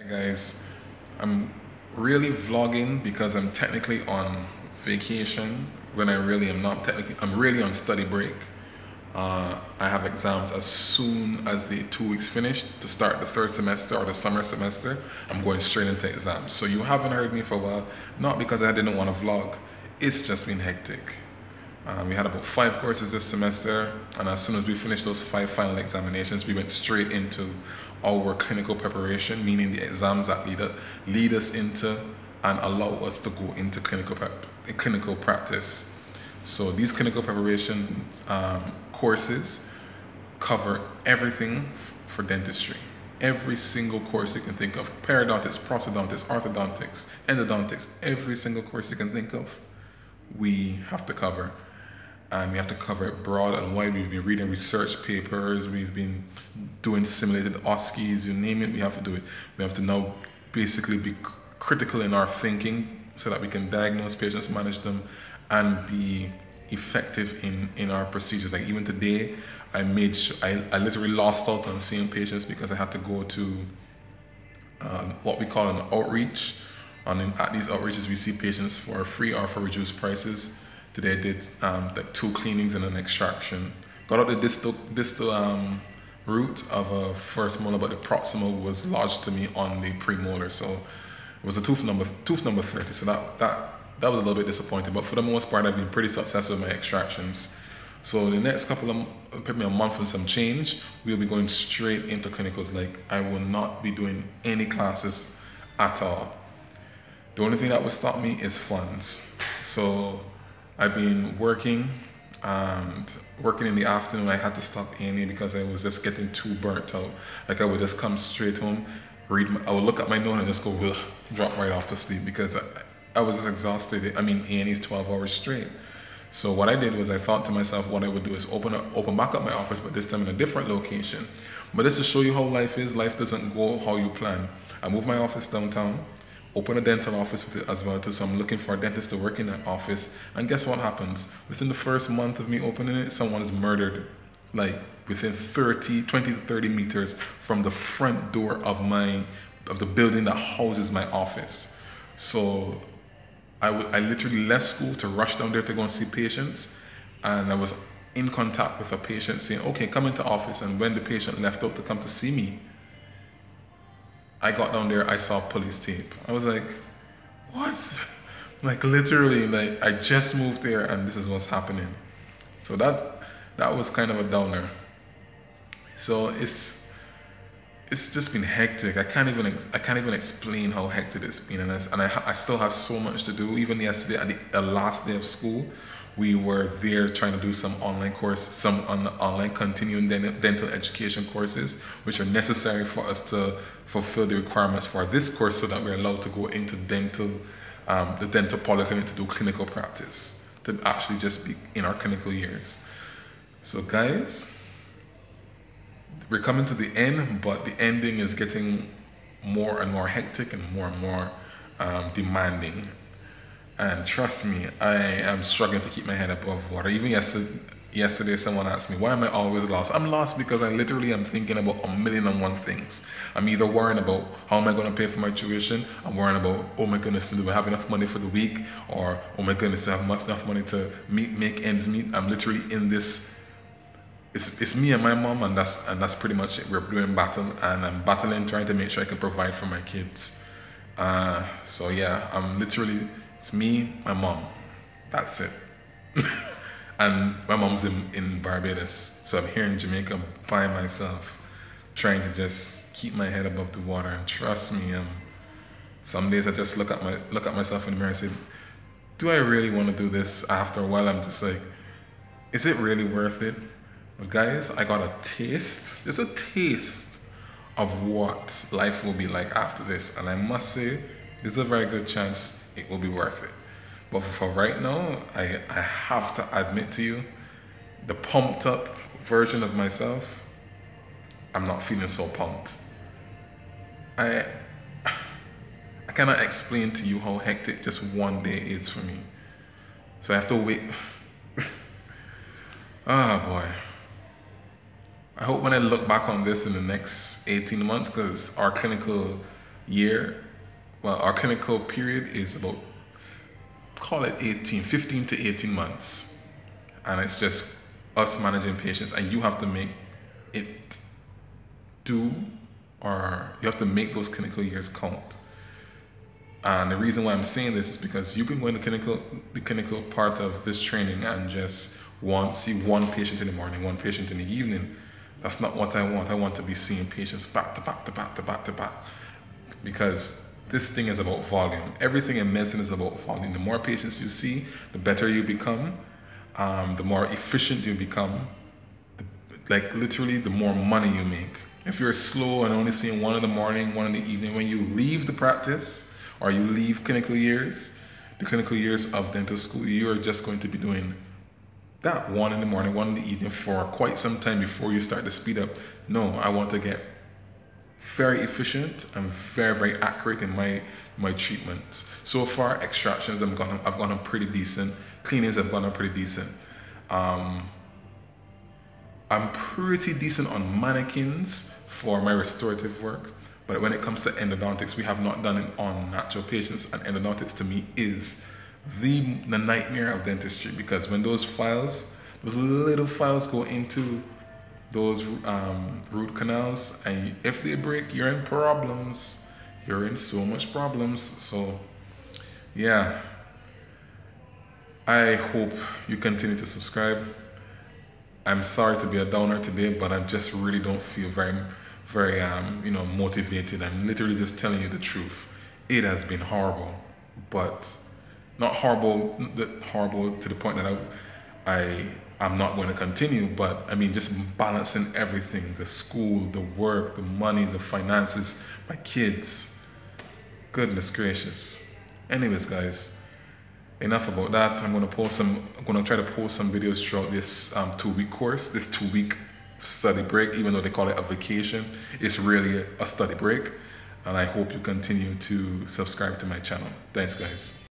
Hey guys, I'm really vlogging because I'm technically on vacation when I really am not technically, I'm really on study break. Uh, I have exams as soon as the two weeks finish to start the third semester or the summer semester. I'm going straight into exams. So you haven't heard me for a while, not because I didn't want to vlog, it's just been hectic. Um, we had about five courses this semester, and as soon as we finished those five final examinations, we went straight into our clinical preparation, meaning the exams that lead, lead us into and allow us to go into clinical, clinical practice. So these clinical preparation um, courses cover everything for dentistry. Every single course you can think of, periodontics, prosthodontics, orthodontics, endodontics, every single course you can think of, we have to cover and we have to cover it broad and wide. We've been reading research papers, we've been doing simulated OSCEs, you name it, we have to do it. We have to now basically be critical in our thinking so that we can diagnose patients, manage them, and be effective in, in our procedures. Like even today, I made sure, I, I literally lost out on seeing patients because I had to go to um, what we call an outreach. And at these outreaches, we see patients for free or for reduced prices Today I did um, like two cleanings and an extraction. Got out the distal, distal um, root of a first molar, but the proximal was lodged to me on the premolar. So it was a tooth number tooth number 30. So that that that was a little bit disappointing. But for the most part, I've been pretty successful with my extractions. So the next couple of probably a month and some change, we'll be going straight into clinicals. Like I will not be doing any classes at all. The only thing that will stop me is funds. So I've been working and working in the afternoon. I had to stop A&E because I was just getting too burnt out. Like I would just come straight home, read. My, I would look at my note and just go, Ugh, drop right off to sleep because I, I was just exhausted. I mean, A&E's 12 hours straight. So what I did was I thought to myself, what I would do is open up, open back up my office, but this time in a different location. But this is to show you how life is. Life doesn't go how you plan. I moved my office downtown open a dental office with it as well too. So I'm looking for a dentist to work in that office. And guess what happens? Within the first month of me opening it, someone is murdered. Like within 30, 20 to 30 meters from the front door of my of the building that houses my office. So I, I literally left school to rush down there to go and see patients. And I was in contact with a patient saying, okay, come into office. And when the patient left out to come to see me, I got down there, I saw police tape. I was like, what? Like literally, like I just moved there and this is what's happening. So that that was kind of a downer. So it's it's just been hectic. I can't even I can't even explain how hectic it's been, and I, and I, I still have so much to do. Even yesterday, at the last day of school, we were there trying to do some online course, some on online continuing dental education courses, which are necessary for us to fulfill the requirements for this course so that we're allowed to go into dental, um, the dental polyclinic to do clinical practice, to actually just be in our clinical years. So guys, we're coming to the end, but the ending is getting more and more hectic and more and more um, demanding. And trust me, I am struggling to keep my head above water. Even yesterday, yesterday someone asked me, why am I always lost? I'm lost because I literally am thinking about a million and one things. I'm either worrying about how am I going to pay for my tuition? I'm worrying about, oh my goodness, do I have enough money for the week? Or, oh my goodness, do I have enough money to meet, make ends meet? I'm literally in this, it's, it's me and my mom and that's, and that's pretty much it. We're doing battle and I'm battling, trying to make sure I can provide for my kids. Uh, so yeah, I'm literally it's me, my mom. That's it. and my mom's in, in Barbados. So I'm here in Jamaica by myself, trying to just keep my head above the water. And trust me, um, some days I just look at my look at myself in the mirror and say, do I really want to do this? After a while, I'm just like, is it really worth it? But guys, I got a taste, just a taste of what life will be like after this. And I must say, there's a very good chance it will be worth it. But for right now, I, I have to admit to you, the pumped up version of myself, I'm not feeling so pumped. I I cannot explain to you how hectic just one day is for me. So I have to wait. Ah oh boy. I hope when I look back on this in the next 18 months, because our clinical year, well, our clinical period is about, call it 18, 15 to 18 months. And it's just us managing patients, and you have to make it do, or you have to make those clinical years count. And the reason why I'm saying this is because you can go in the clinical, the clinical part of this training and just want see one patient in the morning, one patient in the evening. That's not what I want. I want to be seeing patients back to back to back to back to back. Because this thing is about volume. Everything in medicine is about volume. The more patients you see, the better you become, um, the more efficient you become. The, like literally, the more money you make. If you're slow and only seeing one in the morning, one in the evening, when you leave the practice or you leave clinical years, the clinical years of dental school, you are just going to be doing that one in the morning, one in the evening for quite some time before you start to speed up. No, I want to get very efficient and very, very accurate in my my treatments. So far, extractions I've gone I've gone up pretty decent. Cleanings have gone up pretty decent. Um, I'm pretty decent on mannequins for my restorative work. But when it comes to endodontics, we have not done it on natural patients, and endodontics to me is the, the nightmare of dentistry because when those files, those little files go into those um, root canals, and if they break, you're in problems. You're in so much problems. So, yeah. I hope you continue to subscribe. I'm sorry to be a downer today, but I just really don't feel very, very, um, you know, motivated. I'm literally just telling you the truth. It has been horrible, but not horrible, horrible to the point that I, I, I'm not going to continue. But I mean, just balancing everything: the school, the work, the money, the finances, my kids. Goodness gracious. Anyways, guys, enough about that. I'm gonna post some. I'm gonna try to post some videos throughout this um, two-week course, this two-week study break. Even though they call it a vacation, it's really a study break. And I hope you continue to subscribe to my channel. Thanks, guys.